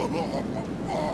Oh,